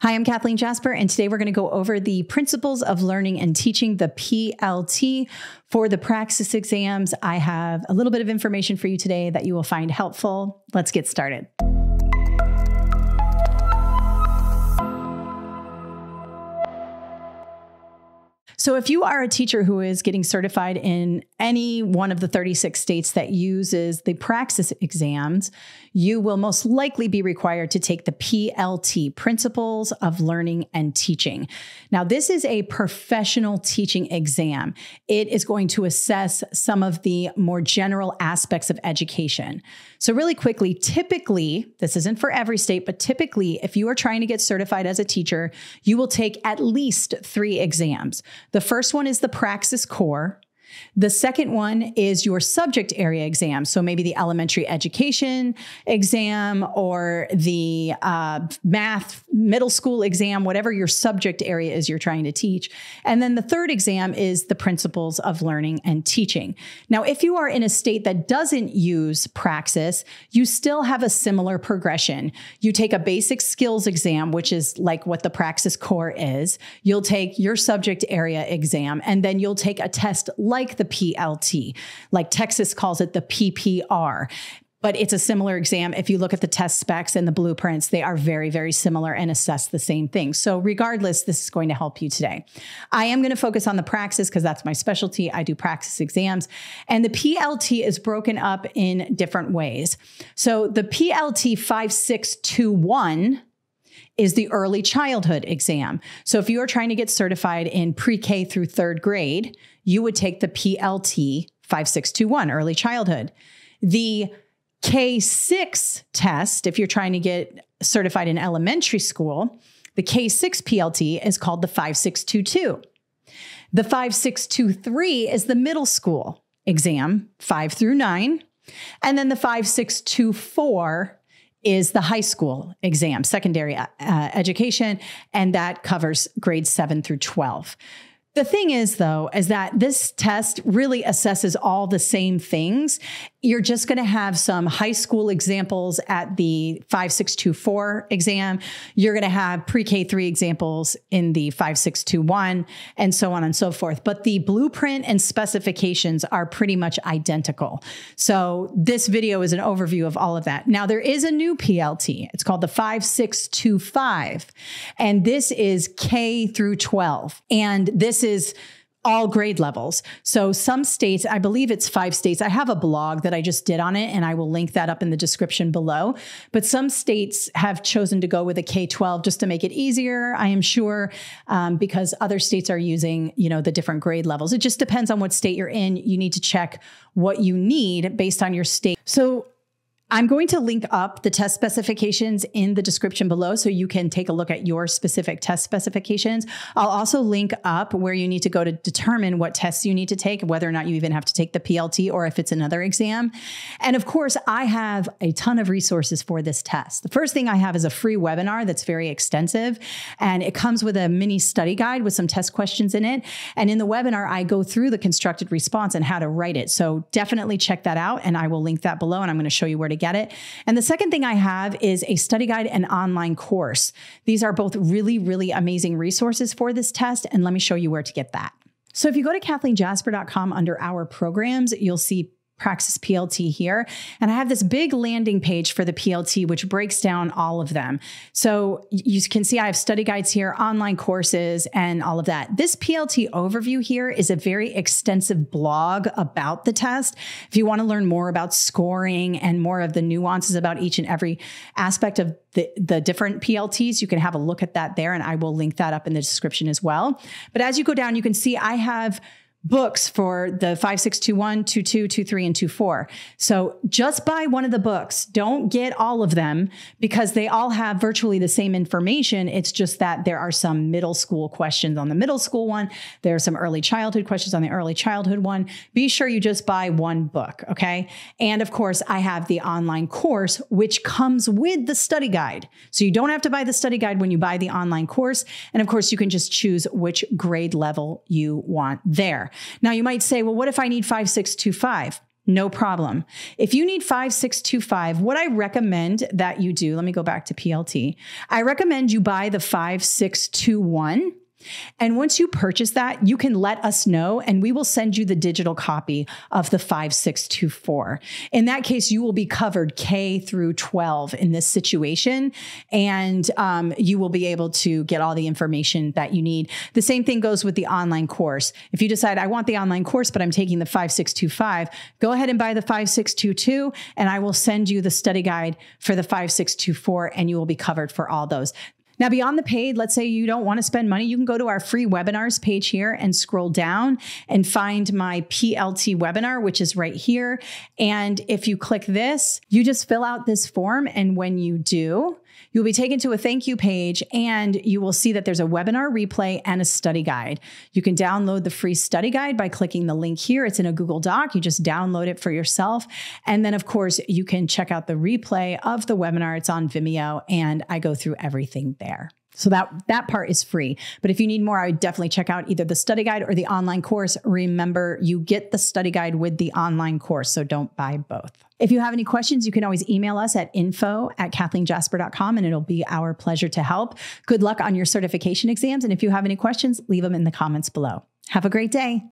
Hi, I'm Kathleen Jasper, and today we're going to go over the principles of learning and teaching the PLT for the praxis exams. I have a little bit of information for you today that you will find helpful. Let's get started. So, if you are a teacher who is getting certified in any one of the 36 states that uses the praxis exams, you will most likely be required to take the PLT, Principles of Learning and Teaching. Now, this is a professional teaching exam. It is going to assess some of the more general aspects of education. So, really quickly, typically, this isn't for every state, but typically, if you are trying to get certified as a teacher, you will take at least three exams. The first one is the Praxis Core. The second one is your subject area exam. So maybe the elementary education exam or the uh, math middle school exam, whatever your subject area is you're trying to teach. And then the third exam is the principles of learning and teaching. Now, if you are in a state that doesn't use Praxis, you still have a similar progression. You take a basic skills exam, which is like what the Praxis core is. You'll take your subject area exam, and then you'll take a test like like the PLT, like Texas calls it the PPR but it's a similar exam. If you look at the test specs and the blueprints, they are very, very similar and assess the same thing. So, regardless, this is going to help you today. I am going to focus on the praxis because that's my specialty. I do praxis exams. And the PLT is broken up in different ways. So, the PLT 5621 is the early childhood exam. So if you are trying to get certified in pre K through third grade, you would take the PLT 5621, early childhood. The K6 test, if you're trying to get certified in elementary school, the K6 PLT is called the 5622. The 5623 is the middle school exam, five through nine. And then the 5624 is the high school exam, secondary uh, education, and that covers grades 7 through 12. The thing is, though, is that this test really assesses all the same things you're just going to have some high school examples at the 5624 exam. You're going to have pre K 3 examples in the 5621, and so on and so forth. But the blueprint and specifications are pretty much identical. So, this video is an overview of all of that. Now, there is a new PLT. It's called the 5625, and this is K through 12. And this is all grade levels. So some states, I believe it's five states. I have a blog that I just did on it and I will link that up in the description below. But some states have chosen to go with a K 12 just to make it easier, I am sure, um, because other states are using, you know, the different grade levels. It just depends on what state you're in. You need to check what you need based on your state. So I'm going to link up the test specifications in the description below so you can take a look at your specific test specifications. I'll also link up where you need to go to determine what tests you need to take, whether or not you even have to take the PLT or if it's another exam. And of course, I have a ton of resources for this test. The first thing I have is a free webinar that's very extensive and it comes with a mini study guide with some test questions in it. And in the webinar, I go through the constructed response and how to write it. So definitely check that out and I will link that below and I'm going to show you where to get it. And the second thing I have is a study guide and online course. These are both really, really amazing resources for this test. And let me show you where to get that. So if you go to kathleenjasper.com under our programs, you'll see Praxis PLT here. And I have this big landing page for the PLT, which breaks down all of them. So you can see I have study guides here, online courses, and all of that. This PLT overview here is a very extensive blog about the test. If you want to learn more about scoring and more of the nuances about each and every aspect of the, the different PLTs, you can have a look at that there. And I will link that up in the description as well. But as you go down, you can see I have books for the 5621, 22, 23, and 24. So just buy one of the books. Don't get all of them because they all have virtually the same information. It's just that there are some middle school questions on the middle school one. There are some early childhood questions on the early childhood one. Be sure you just buy one book, okay? And of course, I have the online course, which comes with the study guide. So you don't have to buy the study guide when you buy the online course. And of course, you can just choose which grade level you want Now, you might say, well, what if I need 5625? no problem. If you need 5625, what I recommend that you do, let me go back to PLT. I recommend you buy the 5621 and once you purchase that, you can let us know and we will send you the digital copy of the 5624. In that case, you will be covered K through 12 in this situation and um, you will be able to get all the information that you need. The same thing goes with the online course. If you decide, I want the online course, but I'm taking the 5625, go ahead and buy the 5622 and I will send you the study guide for the 5624 and you will be covered for all those. Now, beyond the paid, let's say you don't want to spend money, you can go to our free webinars page here and scroll down and find my PLT webinar, which is right here. And if you click this, you just fill out this form. And when you do, You'll be taken to a thank you page and you will see that there's a webinar replay and a study guide. You can download the free study guide by clicking the link here. It's in a Google Doc. You just download it for yourself. And then, of course, you can check out the replay of the webinar. It's on Vimeo and I go through everything there. So that that part is free. But if you need more, I would definitely check out either the study guide or the online course. Remember, you get the study guide with the online course, so don't buy both. If you have any questions, you can always email us at info at kathleenjasper.com and it'll be our pleasure to help. Good luck on your certification exams. And if you have any questions, leave them in the comments below. Have a great day.